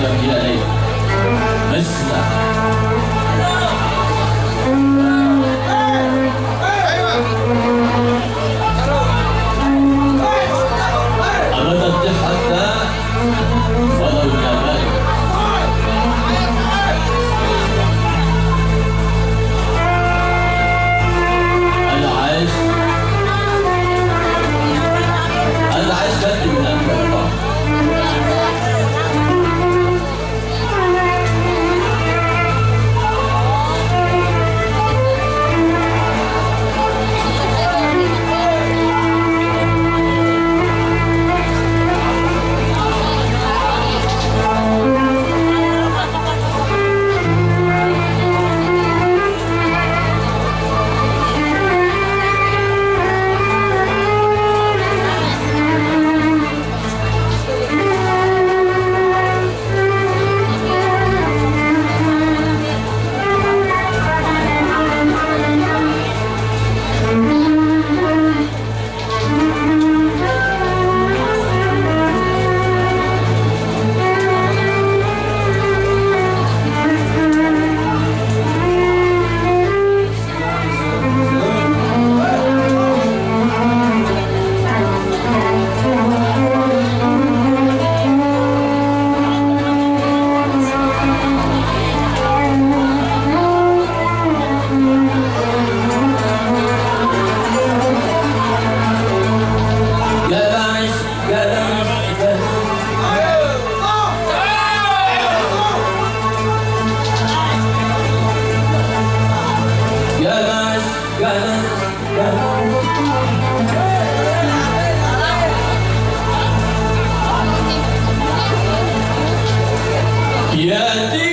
要起来嘞，很死啊！Yeah.